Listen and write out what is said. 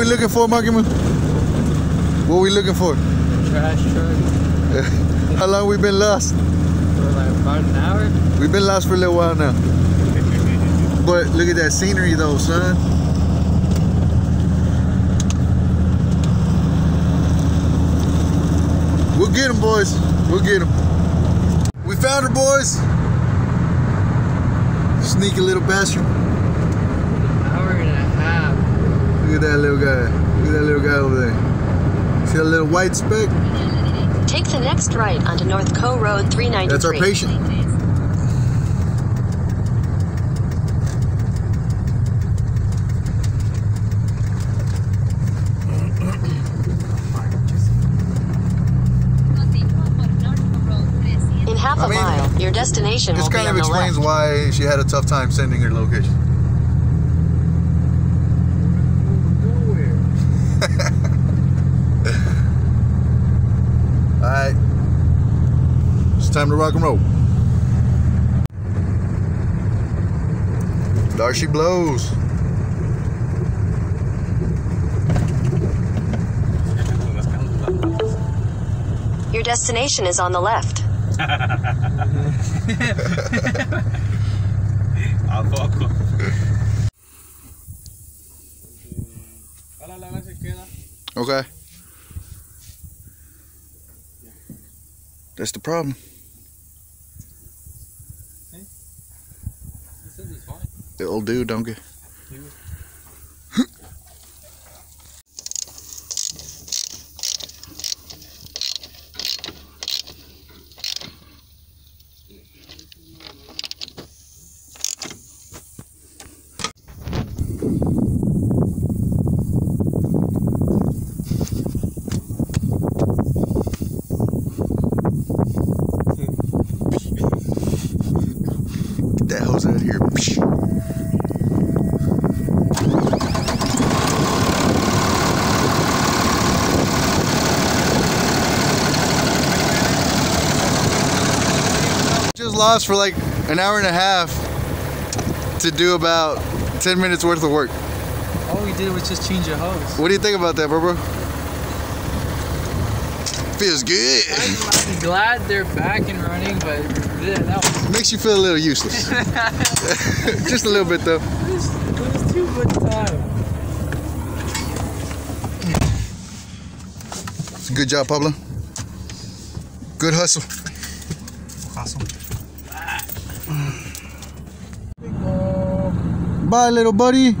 we looking for, Monkey Moon? What we looking for? Trash truck How long we been lost? for like about an hour. We've been lost for a little while now. But look at that scenery though, son. We'll get them, boys. We'll get them. We found her, boys. Sneaky little bastard. Hour and a half. Look at that little guy. Look at that little guy over there. See that little white speck? Take the next right onto North Co Road 393. That's our patient. In half a I mean, mile, your destination will be This kind of explains why she had a tough time sending her location. It's time to rock and roll. There she blows. Your destination is on the left. ¿A poco? Okay. That's the problem. The old dude of here. Just lost for like an hour and a half to do about 10 minutes worth of work. All we did was just change a hose. What do you think about that, bro? bro? Feels good. I'm glad they're back and running, but yeah, that was, Makes you feel a little useless. Just a little bit though. it was, it was too much time. It's a good job, Pablo. Good hustle. Awesome. Bye, little buddy.